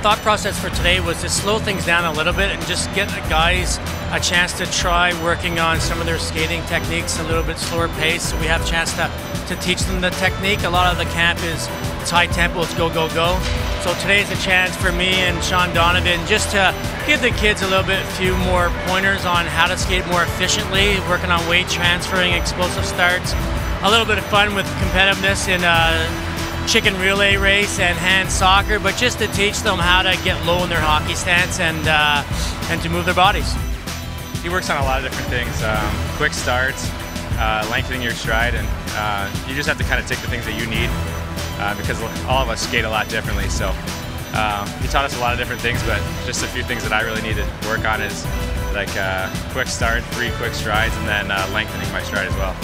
thought process for today was to slow things down a little bit and just get the guys a chance to try working on some of their skating techniques a little bit slower pace. So we have a chance to, to teach them the technique. A lot of the camp is it's high tempo, it's go, go, go. So today's a chance for me and Shean Donovan just to give the kids a little bit few more pointers on how to skate more efficiently, working on weight transferring, explosive starts, a little bit of fun with competitiveness in uh, chicken relay race and hand soccer, but just to teach them how to get low in their hockey stance and uh, and to move their bodies. He works on a lot of different things, um, quick starts, uh, lengthening your stride, and uh, you just have to kind of take the things that you need uh, because all of us skate a lot differently. So uh, he taught us a lot of different things, but just a few things that I really need to work on is like quick start, three quick strides, and then lengthening my stride as well.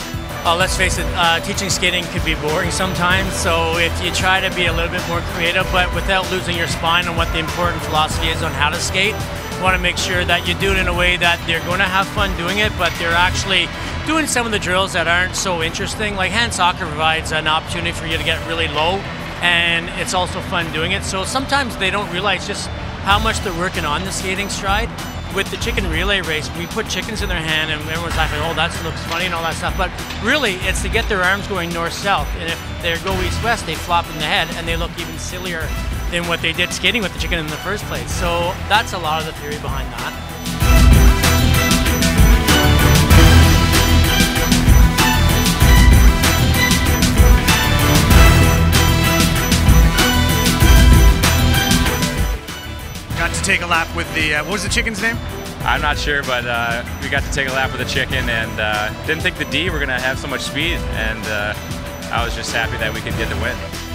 Uh, let's face it, uh, teaching skating can be boring sometimes. So if you try to be a little bit more creative, but without losing your spine on what the important philosophy is on how to skate, you want to make sure that you do it in a way that they're going to have fun doing it, but they're actually doing some of the drills that aren't so interesting. Like hand soccer provides an opportunity for you to get really low, and it's also fun doing it. So sometimes they don't realize just how much they're working on the skating stride with the chicken relay race, we put chickens in their hand and everyone's like, oh, that looks funny and all that stuff. But really, it's to get their arms going north-south. And if they go east-west, they flop in the head and they look even sillier than what they did skating with the chicken in the first place. So that's a lot of the theory behind that. Take a lap with the, uh, what was the chicken's name? I'm not sure, but uh, we got to take a lap with the chicken and uh, didn't think the D were going to have so much speed, and uh, I was just happy that we could get the win.